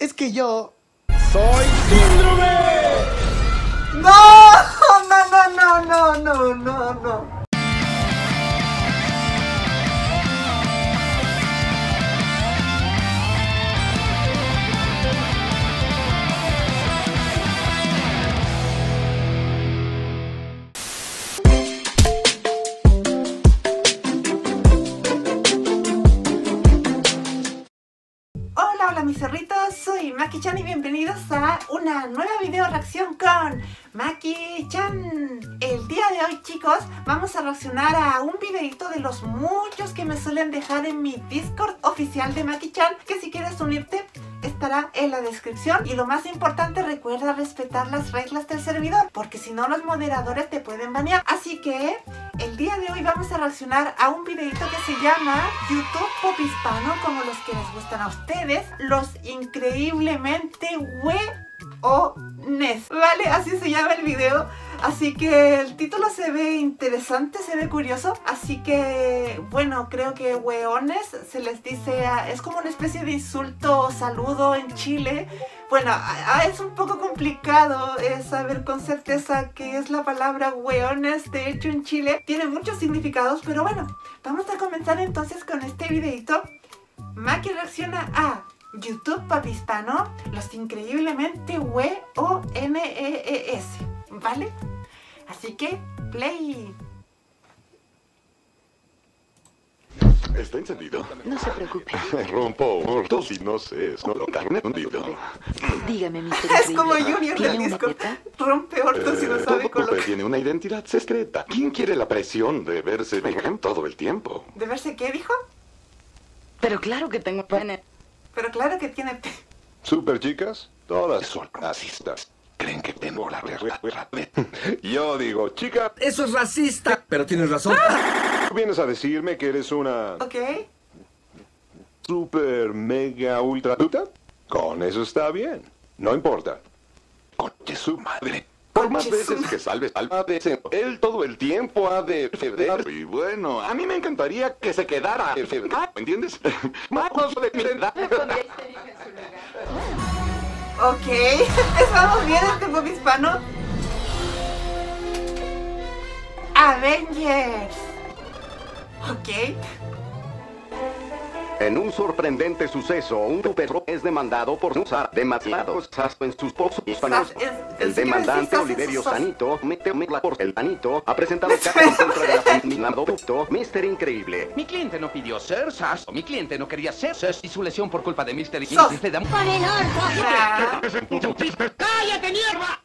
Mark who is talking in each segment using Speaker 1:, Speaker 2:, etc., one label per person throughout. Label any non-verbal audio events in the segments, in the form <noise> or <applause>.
Speaker 1: es que yo soy síndrome. <laughs>
Speaker 2: ¡No! No, no, no, no, no, no, no. Maki-chan y bienvenidos a una nueva video reacción con Maki-chan. Hoy chicos vamos a reaccionar a un videito de los muchos que me suelen dejar en mi Discord oficial de Maki-chan que si quieres unirte estará en la descripción. Y lo más importante recuerda respetar las reglas del servidor porque si no los moderadores te pueden banear. Así que el día de hoy vamos a reaccionar a un videito que se llama YouTube Pop Hispano como los que les gustan a ustedes los increíblemente hueones vale así se llama el video Así que el título se ve interesante, se ve curioso. Así que, bueno, creo que hueones se les dice, a- es como una especie de insulto o saludo en Chile. Bueno, a- a- es un poco complicado saber con certeza qué es la palabra hueones. De hecho, en Chile tiene muchos significados, pero bueno, vamos a comenzar entonces con este videito. Maki reacciona a YouTube Papi Hispano, los increíblemente W-O-N-E-E-S, ¿vale? Así que, play.
Speaker 3: ¿Está encendido?
Speaker 4: No se preocupe. <laughs>
Speaker 3: Rompo dos y no sé, es no lo carne hundido.
Speaker 4: Dígame, Mr.
Speaker 2: Es como Junior
Speaker 4: ¿tiene
Speaker 2: del disco. Rompe ortos y no
Speaker 3: Eh,
Speaker 2: sabe
Speaker 3: todo
Speaker 2: colocar.
Speaker 3: hombre tiene una identidad secreta. ¿Quién quiere la presión de verse vegan todo el tiempo?
Speaker 2: ¿De verse qué dijo?
Speaker 4: Pero claro que tengo pene.
Speaker 2: Pero claro que tiene... pe-
Speaker 3: Super chicas, todas son racistas. Creen que tengo la. Yo digo, chica,
Speaker 1: Eso es racista. Pero tienes razón.
Speaker 3: ¿tú vienes a decirme que eres una
Speaker 2: ¿Ok?
Speaker 3: super mega ultra tuta? Con eso está bien. No importa. Conche su madre. Por más veces que salves al padre, él todo el tiempo ha de ceder. Y bueno, a mí me encantaría que se quedara. ¿Me entiendes? <laughs> Más de mi.
Speaker 2: Ok. <laughs> Estamos bien este pop hispano. Avengers. Ok.
Speaker 5: En un sorprendente suceso, un perro es demandado por usar demasiados sasos en sus pozos El demandante Oliverio Sanito, mete mezcla por el Sanito, ha presentado carta en contra de la familia producto Mister Increíble.
Speaker 6: Mi cliente no pidió ser SAS, mi cliente no quería ser SAS y su lesión por culpa de Mr.
Speaker 2: Sos.
Speaker 6: le da
Speaker 2: Ah,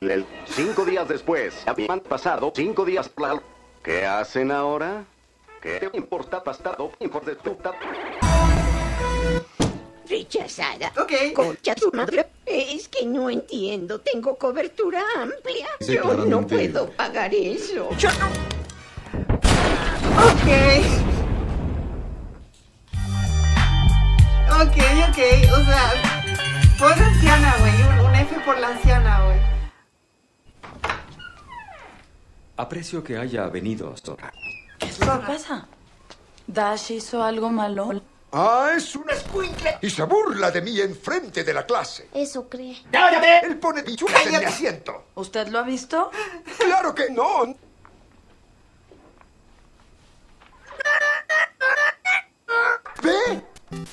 Speaker 5: El cinco días después, habían pasado cinco días. la- ¿Qué hacen ahora? ¿Qué te importa pasado? Importa.
Speaker 7: Rechazada.
Speaker 2: ok.
Speaker 7: Concha tu madre. Es que no entiendo. Tengo cobertura amplia.
Speaker 1: Sí,
Speaker 7: Yo no puedo pagar eso.
Speaker 2: Ok. Ok, ok. O sea, por la anciana, güey. Un, un F por la anciana, güey.
Speaker 8: Aprecio que haya venido, Sora.
Speaker 9: ¿Qué pasa? ¿Dash hizo algo malo?
Speaker 10: Ah, es un escuincle y se burla de mí enfrente de la clase.
Speaker 11: Eso cree.
Speaker 10: Él pone pichulas en mi asiento.
Speaker 9: ¿Usted lo ha visto?
Speaker 10: Claro que no. ¿Ve?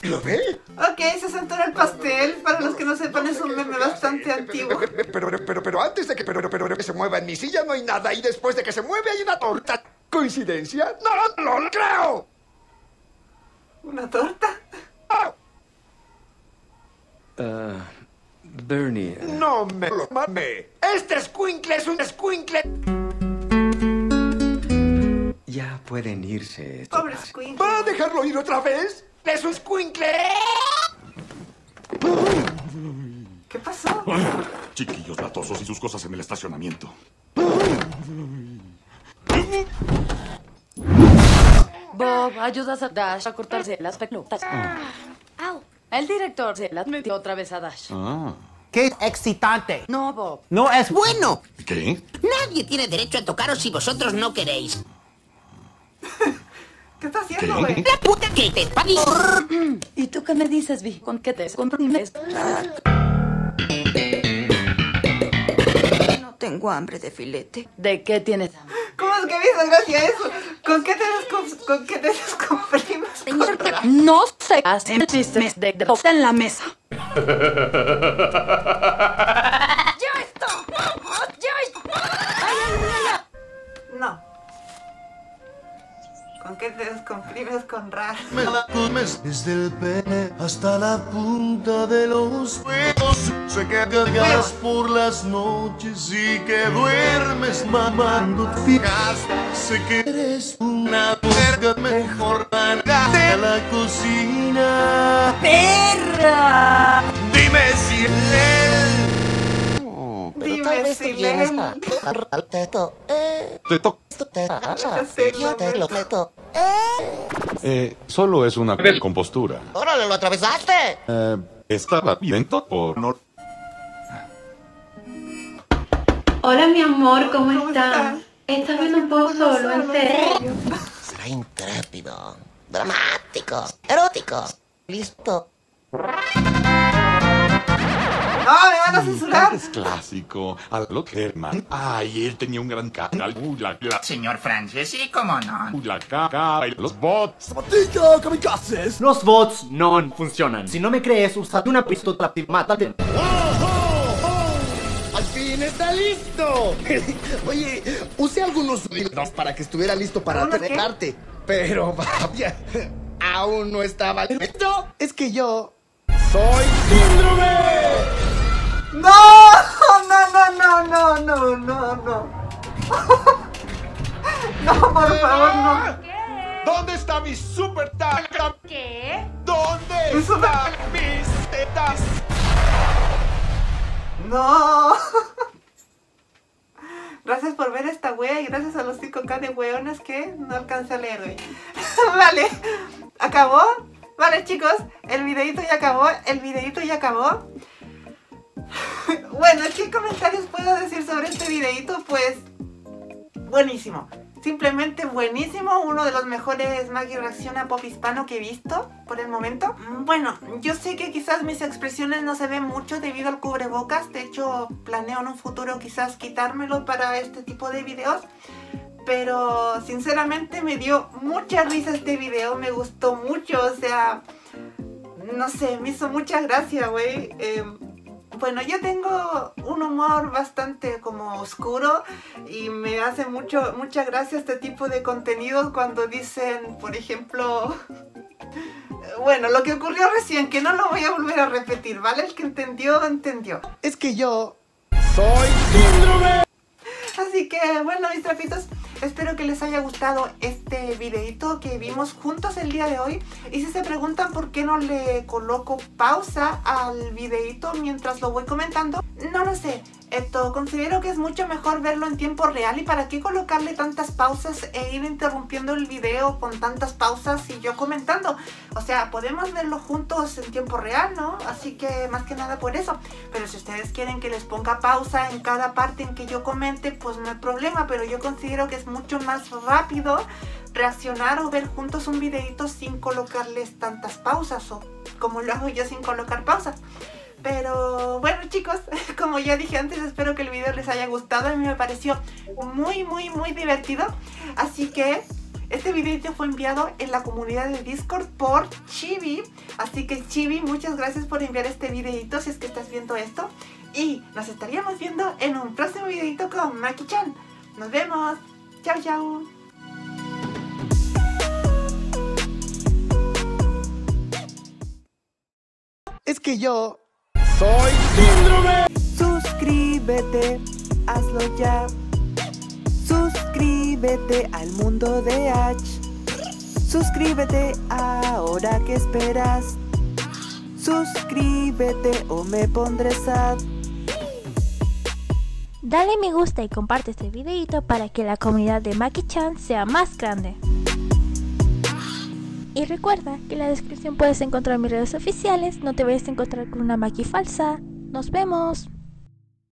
Speaker 10: ¿Lo ve?
Speaker 2: Ok, se sentó en el pastel. Para los que no sepan, es un meme bastante antiguo.
Speaker 10: Pero, pero, pero, pero antes de que, pero, pero, pero que se mueva en mi silla no hay nada y después de que se mueve hay una torta. ¿Coincidencia? No, no lo creo.
Speaker 2: ¿Una torta?
Speaker 10: Ah,
Speaker 8: Ah, Bernie. eh,
Speaker 10: No me lo mame. Este escuincle es un escuincle.
Speaker 8: Ya pueden irse.
Speaker 2: Pobre. Squink.
Speaker 10: ¿Va a dejarlo ir otra vez? ¡Es un escuincle!
Speaker 2: ¿Qué pasó?
Speaker 12: Chiquillos latosos y sus cosas en el estacionamiento.
Speaker 9: ayudas a Dash a cortarse las pelotas.
Speaker 11: Ah.
Speaker 9: El director se las metió otra vez a Dash.
Speaker 8: Ah.
Speaker 1: ¡Qué excitante!
Speaker 9: No, Bob.
Speaker 1: No es
Speaker 7: bueno.
Speaker 12: ¿Qué?
Speaker 7: Nadie tiene derecho a tocaros si vosotros no queréis. <laughs>
Speaker 2: ¿Qué está haciendo, güey?
Speaker 7: ¡La puta que te parió! <clears throat>
Speaker 9: ¿Y tú qué me dices, Vi? ¿Con qué te comprimes?
Speaker 7: No tengo hambre de filete.
Speaker 9: ¿De qué tienes hambre?
Speaker 2: ¿Cómo es que me gracias a eso? ¿Con qué te, descom- con qué te descomprimes?
Speaker 9: No se hacen chistes de, de en la mesa. <laughs>
Speaker 2: ¿Con qué te descomprimes con raro?
Speaker 11: Me la comes desde el pene hasta la punta de los huevos. Sé que cargas por las noches y que duermes mamando fijas. Sé que eres una verga mejor a la cocina.
Speaker 7: ¡Perra!
Speaker 11: Dime si él.
Speaker 2: Dime si leen.
Speaker 3: Te toca.
Speaker 2: Yo te lo
Speaker 3: Eh, solo es una descompostura.
Speaker 1: ¡Órale, lo atravesaste!
Speaker 3: Eh, estaba viento por no.
Speaker 13: Hola mi amor, ¿cómo, estás? Estás viendo un poco solo, en serio.
Speaker 1: Será intrépido, dramático, erótico. Listo.
Speaker 2: ¡No, me van a censurar!
Speaker 3: Es clásico. A lo Herman. Ay, él tenía un gran canal. Uh, la, la,
Speaker 14: Señor Francis, sí, cómo no.
Speaker 3: uh, la caca y los bots.
Speaker 1: ¡Matilla, kamikazes!
Speaker 15: Los bots no funcionan. Si no me crees, usa una pistola y mátate.
Speaker 1: ¡Al fin está listo! <laughs> Oye, usé algunos libros para que estuviera listo para atacarte. Pero vaya, aún no estaba listo. Es que yo soy síndrome.
Speaker 2: No, no, no, no, no, <laughs> no. No, por favor, no.
Speaker 12: ¿Dónde está mi super taca?
Speaker 13: ¿Qué?
Speaker 12: ¿Dónde
Speaker 2: Mi super-
Speaker 12: están mis tetas?
Speaker 2: No. <laughs> Gracias por ver esta wea y gracias a los 5K de weones que no alcancé a leer hoy. <laughs> vale. ¿Acabó? Vale, chicos, el videito ya acabó. El videito ya acabó. <laughs> bueno, ¿qué comentarios puedo decir sobre este videito? Pues buenísimo. Simplemente buenísimo, uno de los mejores Maggie Reacción a Pop Hispano que he visto por el momento. Bueno, yo sé que quizás mis expresiones no se ven mucho debido al cubrebocas, de hecho planeo en un futuro quizás quitármelo para este tipo de videos. Pero sinceramente me dio mucha risa este video, me gustó mucho, o sea, no sé, me hizo mucha gracia, güey. Em, bueno, yo tengo un humor bastante como oscuro y me hace mucho, mucha gracia este tipo de contenidos cuando dicen, por ejemplo, <laughs> bueno, lo que ocurrió recién, que no lo voy a volver a repetir, ¿vale? El que entendió, entendió.
Speaker 1: Es que yo soy síndrome.
Speaker 2: Así que bueno mis trapitos, espero que les haya gustado este videito que vimos juntos el día de hoy. Y si se preguntan por qué no le coloco pausa al videito mientras lo voy comentando, no lo sé. Esto, considero que es mucho mejor verlo en tiempo real y para qué colocarle tantas pausas e ir interrumpiendo el video con tantas pausas y yo comentando. O sea, podemos verlo juntos en tiempo real, ¿no? Así que más que nada por eso. Pero si ustedes quieren que les ponga pausa en cada parte en que yo comente, pues no hay problema. Pero yo considero que es mucho más rápido reaccionar o ver juntos un videito sin colocarles tantas pausas o como lo hago yo sin colocar pausas. Pero bueno chicos, <laughs> como ya dije antes, espero que el video les haya gustado. A mí me pareció muy, muy, muy divertido. Así que este videito fue enviado en la comunidad de Discord por Chibi. Así que Chibi, muchas gracias por enviar este videito si es que estás viendo esto. Y nos estaríamos viendo en un próximo videito con Maki-chan. Nos vemos. Chao, chao.
Speaker 1: Es que yo soy síndrome.
Speaker 2: Suscríbete, hazlo ya. Suscríbete al mundo de H. Suscríbete ahora que esperas. Suscríbete o me pondré sad.
Speaker 16: Dale me gusta y comparte este videito para que la comunidad de Maki-chan sea más grande. Y recuerda que en la descripción puedes encontrar mis redes oficiales, no te vayas a encontrar con una Maki falsa. ¡Nos vemos!